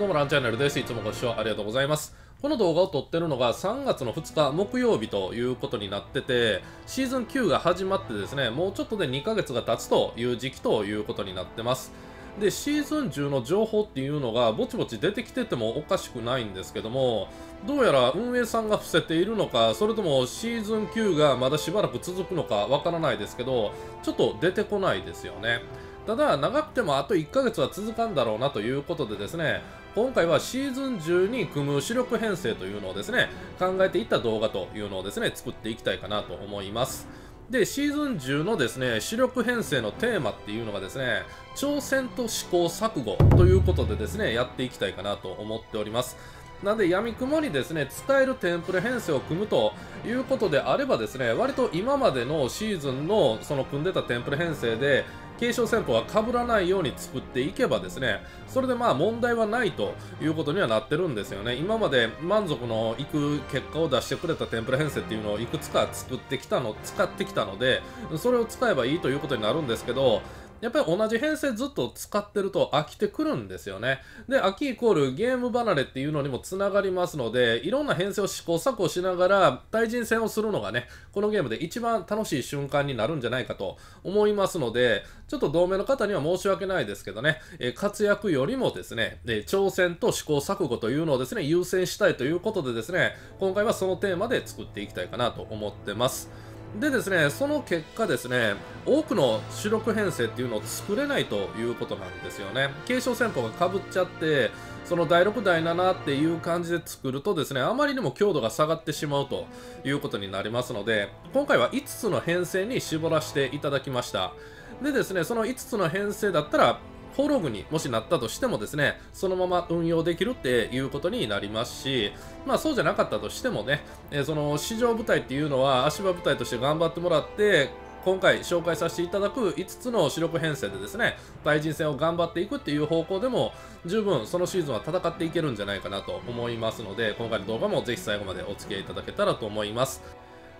どうもランチャンネルです。いつもご視聴ありがとうございます。この動画を撮ってるのが3月の2日木曜日ということになってて、シーズン9が始まってですね、もうちょっとで2ヶ月が経つという時期ということになってます。で、シーズン10の情報っていうのがぼちぼち出てきててもおかしくないんですけども、どうやら運営さんが伏せているのか、それともシーズン9がまだしばらく続くのかわからないですけど、ちょっと出てこないですよね。ただ、長くてもあと1ヶ月は続かんだろうなということでですね、今回はシーズン中に組む主力編成というのをですね、考えていった動画というのをですね、作っていきたいかなと思います。で、シーズン10のですね、主力編成のテーマっていうのがですね、挑戦と試行錯誤ということでですね、やっていきたいかなと思っております。なんで、闇雲にですね、使えるテンプレ編成を組むということであればですね、割と今までのシーズンのその組んでたテンプレ編成で、継承戦法は被らないように作っていけばですね、それでまあ問題はないということにはなってるんですよね。今まで満足のいく結果を出してくれたテンプレ編成っていうのをいくつか作ってきたの、使ってきたので、それを使えばいいということになるんですけど、やっぱり同じ編成ずっと使ってると飽きてくるんですよね。で、飽きイコールゲーム離れっていうのにもつながりますので、いろんな編成を試行錯誤しながら対人戦をするのがね、このゲームで一番楽しい瞬間になるんじゃないかと思いますので、ちょっと同盟の方には申し訳ないですけどね、え活躍よりもですね、え挑戦と試行錯誤というのをですね、優先したいということでですね、今回はそのテーマで作っていきたいかなと思ってます。でですね、その結果ですね、多くの主力編成っていうのを作れないということなんですよね。継承戦法がかぶっちゃって、その第6、第7っていう感じで作るとですね、あまりにも強度が下がってしまうということになりますので、今回は5つの編成に絞らせていただきました。でですね、その5つの編成だったら、フォログにもしなったとしてもですね、そのまま運用できるっていうことになりますし、まあそうじゃなかったとしてもね、えー、その市場部隊っていうのは足場部隊として頑張ってもらって、今回紹介させていただく5つの主力編成でですね、対人戦を頑張っていくっていう方向でも、十分そのシーズンは戦っていけるんじゃないかなと思いますので、今回の動画もぜひ最後までお付き合いいただけたらと思います。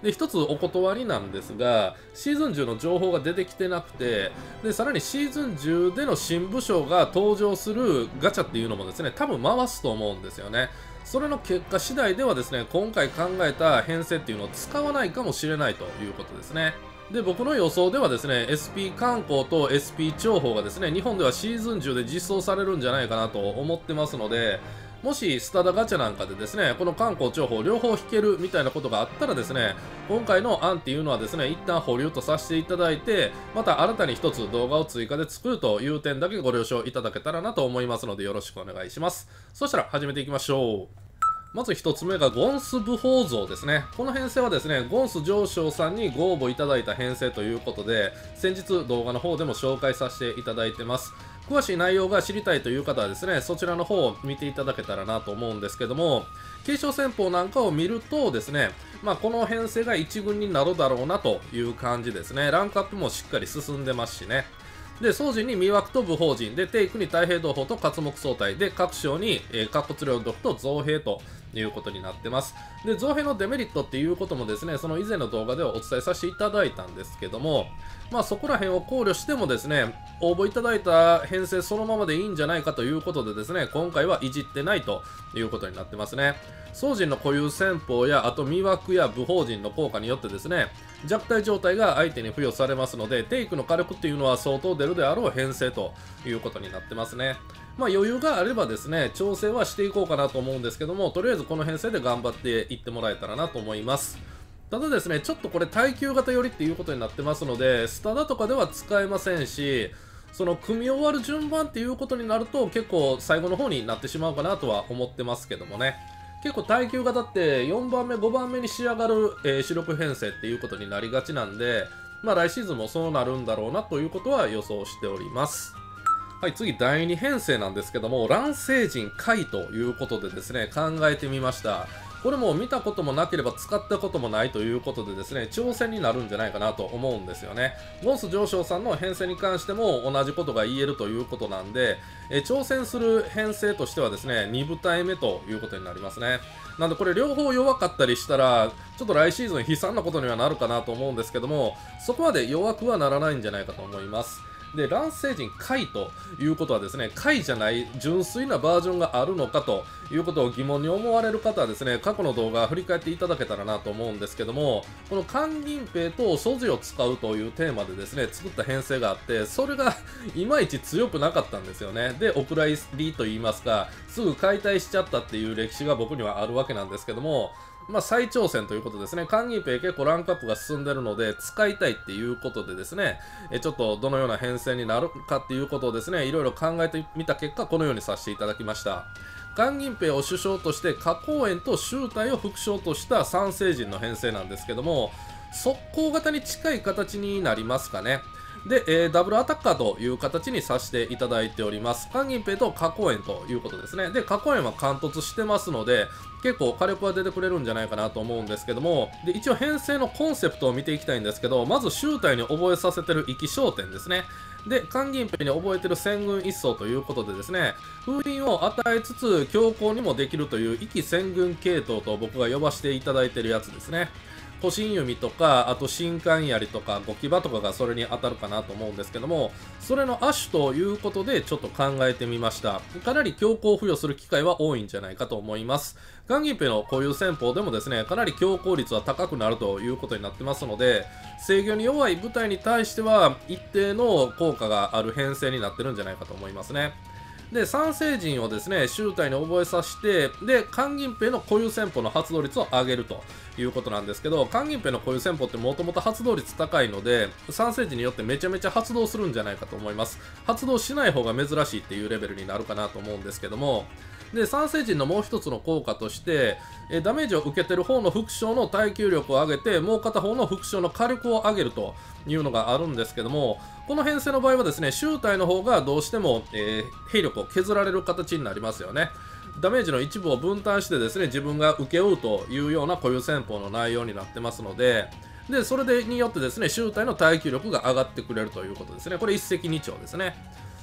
で、一つお断りなんですが、シーズン10の情報が出てきてなくて、で、さらにシーズン10での新部署が登場するガチャっていうのもですね、多分回すと思うんですよね。それの結果次第ではですね、今回考えた編成っていうのを使わないかもしれないということですね。で、僕の予想ではですね、SP 観光と SP 重宝がですね、日本ではシーズン10で実装されるんじゃないかなと思ってますので、もしスタダガチャなんかでですね、この観光重宝両方引けるみたいなことがあったらですね、今回の案っていうのはですね、一旦保留とさせていただいて、また新たに一つ動画を追加で作るという点だけご了承いただけたらなと思いますのでよろしくお願いします。そしたら始めていきましょう。まず一つ目がゴンス武法像ですね。この編成はですね、ゴンス上昇さんにご応募いただいた編成ということで、先日動画の方でも紹介させていただいてます。詳しい内容が知りたいという方はですね、そちらの方を見ていただけたらなと思うんですけども、継承戦法なんかを見るとですね、まあ、この編成が1軍になるだろうなという感じですね。ランクアップもしっかり進んでますしね。で、総人に魅惑と武法人、で、テイクに太平同胞と活目相対、で、各章に、えー、活骨領毒と造兵ということになってます。で、造兵のデメリットっていうこともですね、その以前の動画ではお伝えさせていただいたんですけども、まあそこら辺を考慮してもですね、応募いただいた編成そのままでいいんじゃないかということでですね、今回はいじってないということになってますね。宗人の固有戦法や、あと魅惑や武法人の効果によってですね、弱体状態が相手に付与されますので、テイクの火力っていうのは相当出るであろう編成ということになってますね。まあ余裕があればですね、調整はしていこうかなと思うんですけども、とりあえずこの編成で頑張っていってもらえたらなと思います。ただですね、ちょっとこれ耐久型寄りっていうことになってますので、スタダとかでは使えませんし、その組み終わる順番っていうことになると結構最後の方になってしまうかなとは思ってますけどもね。結構耐久型って4番目、5番目に仕上がる、えー、主力編成っていうことになりがちなんで、まあ来シーズンもそうなるんだろうなということは予想しております。はい、次、第2編成なんですけども、乱世人回ということでですね、考えてみました。これも見たこともなければ使ったこともないということでですね、挑戦になるんじゃないかなと思うんですよね。ゴンス上昇さんの編成に関しても同じことが言えるということなんで、え挑戦する編成としてはですね、2部隊目ということになりますね。なんでこれ両方弱かったりしたら、ちょっと来シーズン悲惨なことにはなるかなと思うんですけども、そこまで弱くはならないんじゃないかと思います。で、乱世人回ということはですね、回じゃない純粋なバージョンがあるのかということを疑問に思われる方はですね、過去の動画振り返っていただけたらなと思うんですけども、この勧銀兵と所持を使うというテーマでですね、作った編成があって、それがいまいち強くなかったんですよね。で、お蔵入りと言いますか、すぐ解体しちゃったっていう歴史が僕にはあるわけなんですけども、まあ、再挑戦ということですね。カンギーペイ結構ランクアップが進んでるので、使いたいっていうことでですね、えちょっとどのような編成になるかっていうことをですね、いろいろ考えてみた結果、このようにさせていただきました。カンギンペイを首相として、花公園と集体を副将とした三星人の編成なんですけども、速攻型に近い形になりますかね。で、えー、ダブルアタッカーという形にさせていただいております。カンギンペイと花公園ということですね。で、花公園は貫突してますので、結構火力は出てくれるんじゃないかなと思うんですけども、で、一応編成のコンセプトを見ていきたいんですけど、まず集体に覚えさせてる意気焦点ですね。で、勘銀兵に覚えてる戦軍一層ということでですね、封印を与えつつ強行にもできるという意気戦軍系統と僕が呼ばせていただいてるやつですね。古新弓とか、あと新艦槍とか、ゴキバとかがそれに当たるかなと思うんですけども、それの亜種ということでちょっと考えてみました。かなり強行付与する機会は多いんじゃないかと思います。ガンギンペの固有戦法でもですね、かなり強行率は高くなるということになってますので、制御に弱い部隊に対しては一定の効果がある編成になってるんじゃないかと思いますね。で、三星人をですね、集体に覚えさせて、で、韓銀兵の固有戦法の発動率を上げるということなんですけど、韓銀兵の固有戦法ってもともと発動率高いので、三星人によってめちゃめちゃ発動するんじゃないかと思います。発動しない方が珍しいっていうレベルになるかなと思うんですけども、で、三星人のもう一つの効果として、えダメージを受けてる方の副将の耐久力を上げて、もう片方の副将の火力を上げるというのがあるんですけども、この編成の場合はですね、集体の方がどうしても、えー、兵力を削られる形になりますよね。ダメージの一部を分担してですね、自分が請け負うというような固有戦法の内容になってますので、で、それでによってですね、集体の耐久力が上がってくれるということですね。これ一石二鳥ですね。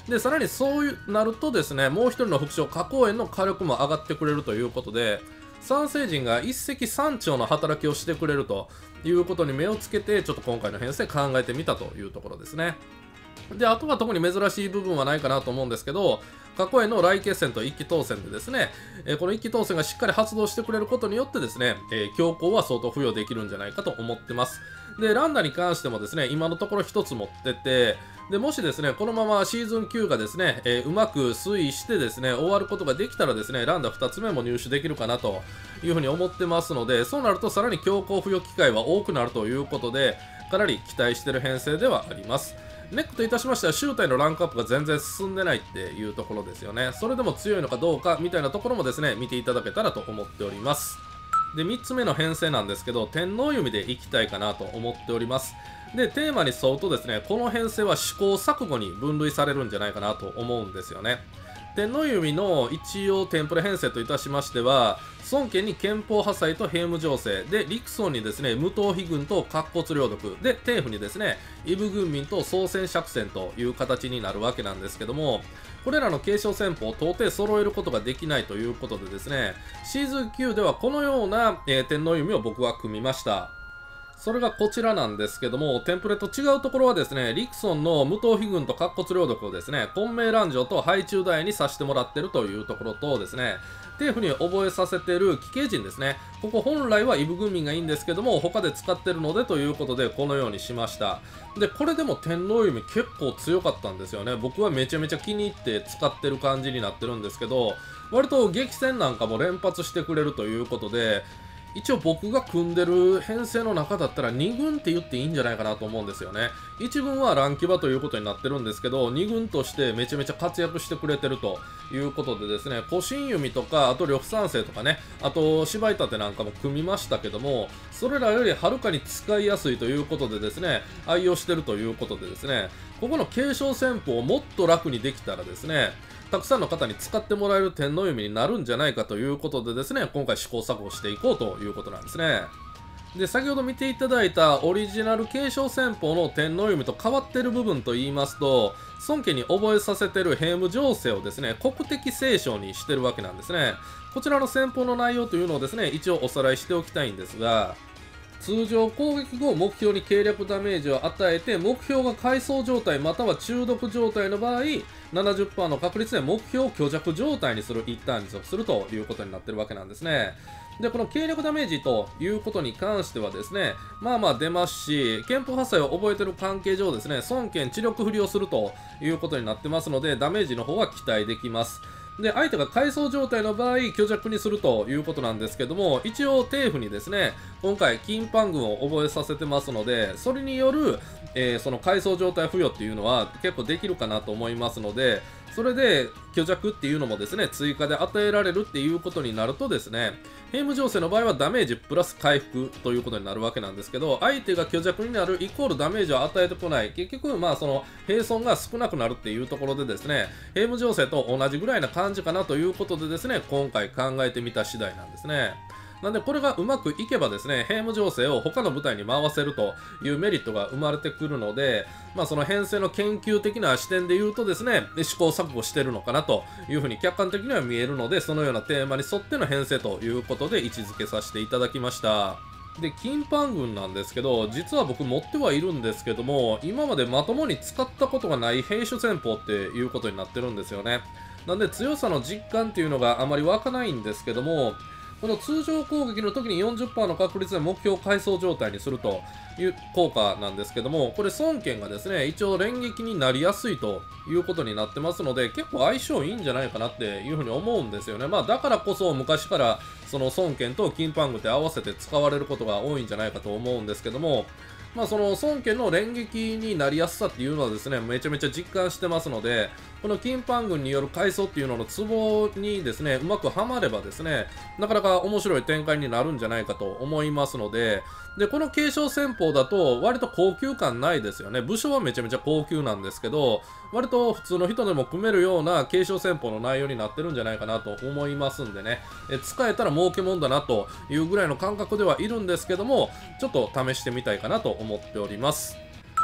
で、さらにそうなるとですね、もう一人の副将、花公園の火力も上がってくれるということで、三星人が一石三鳥の働きをしてくれるということに目をつけて、ちょっと今回の編成考えてみたというところですね。で、あとは特に珍しい部分はないかなと思うんですけど、過去への来決戦と一気当選でですね、え、この一気当選がしっかり発動してくれることによってですね、え、強行は相当付与できるんじゃないかと思ってます。で、ランダに関してもですね、今のところ1つ持ってて、で、もしですね、このままシーズン9がですね、えー、うまく推移してですね、終わることができたらですね、ランダ2つ目も入手できるかなというふうに思ってますので、そうなるとさらに強行付与機会は多くなるということで、かなり期待してる編成ではあります。ネックといたしましては、周体のランクアップが全然進んでないっていうところですよね。それでも強いのかどうかみたいなところもですね、見ていただけたらと思っております。で、3つ目の編成なんですけど、天皇弓でいきたいかなと思っております。で、テーマに沿うとですね、この編成は試行錯誤に分類されるんじゃないかなと思うんですよね。天皇弓の一応テンプレ編成といたしましては、孫家に憲法破砕と平務情勢、で、陸曹にですね、無党非軍と甲骨領土で、天府にですね、イブ軍民と総戦釈戦という形になるわけなんですけども、これらの継承戦法を到底揃えることができないということでですね、シーズン9ではこのような、えー、天皇弓を僕は組みました。それがこちらなんですけども、テンプレと違うところはですね、リクソンの無党非軍と甲骨領土をですね、混迷乱城と配中台にさせてもらってるというところとですね、っていうふうに覚えさせてる奇形人ですね。ここ本来はイブ軍民がいいんですけども、他で使ってるのでということで、このようにしました。で、これでも天皇弓結構強かったんですよね。僕はめちゃめちゃ気に入って使ってる感じになってるんですけど、割と激戦なんかも連発してくれるということで、一応僕が組んでる編成の中だったら2軍って言っていいんじゃないかなと思うんですよね。1軍は乱騎馬ということになってるんですけど、2軍としてめちゃめちゃ活躍してくれてるということでですね、古新弓とか、あと呂布三世とかね、あと芝居立てなんかも組みましたけども、それらよりはるかに使いやすいということでですね、愛用してるということでですね、ここの継承戦法をもっと楽にできたらですね、たくさんの方に使ってもらえる天皇弓になるんじゃないかということでですね、今回試行錯誤していこうということなんですね。で、先ほど見ていただいたオリジナル継承戦法の天皇弓と変わってる部分と言いますと、孫家に覚えさせてる兵務情勢をですね、国的聖書にしてるわけなんですね。こちらの戦法の内容というのをですね、一応おさらいしておきたいんですが、通常攻撃後目標に計略ダメージを与えて目標が階層状態または中毒状態の場合70%の確率で目標を虚弱状態にする一旦持続するということになってるわけなんですね。でこの計略ダメージということに関してはですねまあまあ出ますし憲法発災を覚えてる関係上ですね孫権知力振りをするということになってますのでダメージの方は期待できます。で相手が階層状態の場合虚弱にするということなんですけども一応テーフにですね今回金パン軍を覚えさせてますのでそれによる、えー、その階層状態付与っていうのは結構できるかなと思いますのでそれで虚弱っていうのもですね追加で与えられるっていうことになるとですねヘイム情勢の場合はダメージプラス回復ということになるわけなんですけど相手が虚弱になるイコールダメージを与えてこない結局まあその平損が少なくなるっていうところでですねヘイム情勢と同じぐらいな感じかなということでですね今回考えてみた次第なんですね。なんでこれがうまくいけばですね、ヘイム情勢を他の舞台に回せるというメリットが生まれてくるので、まあその編成の研究的な視点で言うとですね、試行錯誤してるのかなというふうに客観的には見えるので、そのようなテーマに沿っての編成ということで位置づけさせていただきました。で、金パン軍なんですけど、実は僕持ってはいるんですけども、今までまともに使ったことがない兵種戦法っていうことになってるんですよね。なんで強さの実感っていうのがあまり湧かないんですけども、この通常攻撃の時に40%の確率で目標階層状態にするという効果なんですけども、これ孫権がですね、一応連撃になりやすいということになってますので、結構相性いいんじゃないかなっていうふうに思うんですよね。まあだからこそ昔からその孫権と金パングって合わせて使われることが多いんじゃないかと思うんですけども、まあ、その孫家の連撃になりやすさっていうのはですね、めちゃめちゃ実感してますので、この金パン軍による階層っていうののツボにですね、うまくはまればですね、なかなか面白い展開になるんじゃないかと思いますので、で、この継承戦法だと割と高級感ないですよね。武将はめちゃめちゃ高級なんですけど、割と普通の人でも組めるような継承戦法の内容になってるんじゃないかなと思いますんでね、え使えたら儲けもんだなというぐらいの感覚ではいるんですけども、ちょっと試してみたいかなと思っております。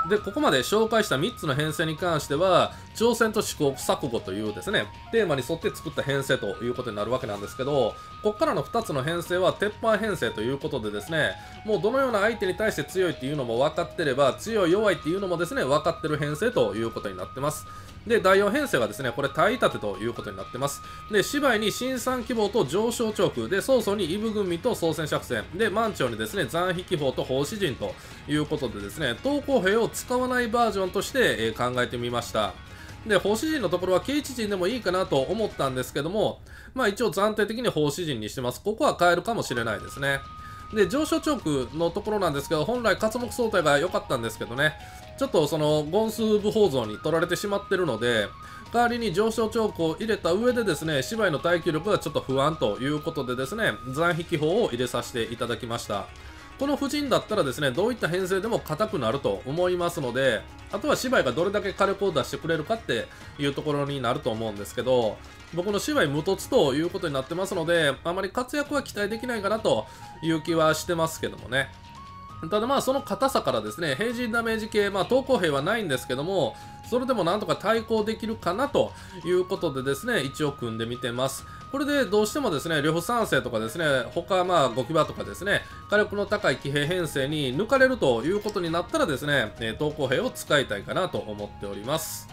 で、ここまで紹介した3つの編成に関しては、挑戦と試行錯誤というですね、テーマに沿って作った編成ということになるわけなんですけど、ここからの2つの編成は鉄板編成ということでですね、もうどのような相手に対して強いっていうのも分かってれば、強い弱いっていうのもですね、分かってる編成ということになってます。で、第4編成はですね、これ、体立てということになってます。で、芝居に新参希望と上昇チョーク、で、早々にイブ軍民と操船作戦、で、満潮にですね、残秘機法と奉仕陣ということでですね、投降兵を使わないバージョンとして、えー、考えてみました。で、奉仕陣のところは軽地陣でもいいかなと思ったんですけども、まあ一応暫定的に奉仕陣にしてます。ここは変えるかもしれないですね。で、上昇チョークのところなんですけど、本来活目相対が良かったんですけどね、ちょっとそのゴンスーブ宝像に取られてしまってるので、代わりに上昇チョークを入れた上でですね、芝居の耐久力がちょっと不安ということでですね、残引き法を入れさせていただきました。この布陣だったらですね、どういった編成でも硬くなると思いますので、あとは芝居がどれだけ火力を出してくれるかっていうところになると思うんですけど、僕の芝居無凸ということになってますので、あまり活躍は期待できないかなという気はしてますけどもね。ただまあその硬さからですね、平時ダメージ系、まあ投稿兵はないんですけども、それでもなんとか対抗できるかなということでですね、一応組んでみてます。これでどうしてもですね、呂布三世とかですね、他まあ5騎馬とかですね、火力の高い騎兵編成に抜かれるということになったらですねえ、投稿兵を使いたいかなと思っております。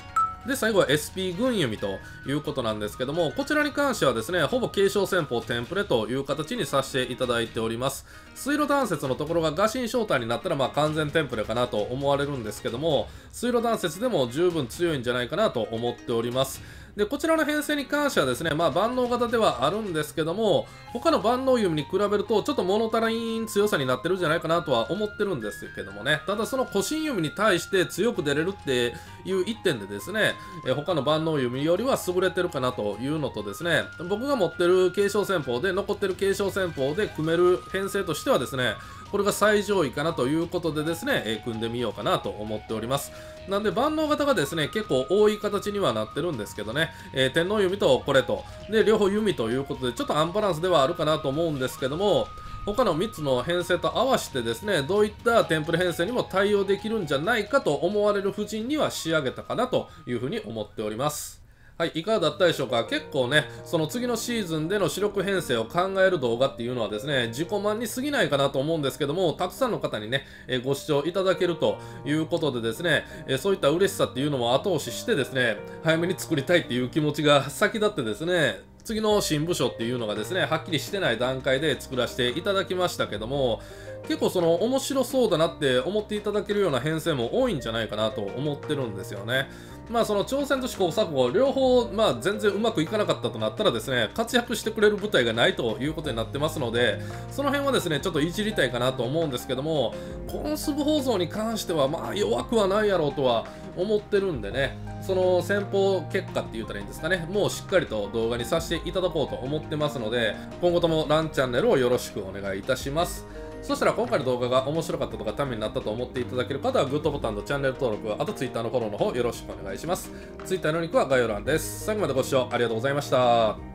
で、最後は SP 軍弓ということなんですけども、こちらに関してはですね、ほぼ継承戦法テンプレという形にさせていただいております。水路断節のところが画心正体になったら、まあ完全テンプレかなと思われるんですけども、水路断節でも十分強いんじゃないかなと思っております。で、こちらの編成に関してはですね、まあ万能型ではあるんですけども、他の万能弓に比べるとちょっと物足りん強さになってるんじゃないかなとは思ってるんですけどもね。ただその古新弓に対して強く出れるっていう一点でですね、え他の万能弓よりは優れてるかなというのとですね、僕が持ってる継承戦法で、残ってる継承戦法で組める編成としてはですね、これが最上位かなということでですね、えー、組んでみようかなと思っております。なんで万能型がですね、結構多い形にはなってるんですけどね、えー、天皇弓とこれと、で、両方弓ということで、ちょっとアンバランスではあるかなと思うんですけども、他の3つの編成と合わせてですね、どういったテンプレ編成にも対応できるんじゃないかと思われる布陣には仕上げたかなというふうに思っております。はい、いかがだったでしょうか？結構ね、その次のシーズンでの主力編成を考える動画っていうのはですね、自己満に過ぎないかなと思うんですけども、たくさんの方にね、えご視聴いただけるということでですね、えそういった嬉しさっていうのも後押ししてですね、早めに作りたいっていう気持ちが先立ってですね、次の新部署っていうのがですね、はっきりしてない段階で作らせていただきましたけども、結構その面白そうだなって思っていただけるような編成も多いんじゃないかなと思ってるんですよね。まあその挑戦と試行錯誤両方まあ全然うまくいかなかったとなったらですね活躍してくれる舞台がないということになってますのでその辺はですねちょっといじりたいかなと思うんですけどもコンスブ放送に関してはまあ弱くはないやろうとは思ってるんでねその先方結果って言ったらいいんですかねもうしっかりと動画にさせていただこうと思ってますので今後ともランチャンネルをよろしくお願いいたします。そしたら今回の動画が面白かったとかためになったと思っていただける方はグッドボタンとチャンネル登録、あとツイッターのフォローの方よろしくお願いします。Twitter のリンクは概要欄です。最後までご視聴ありがとうございました。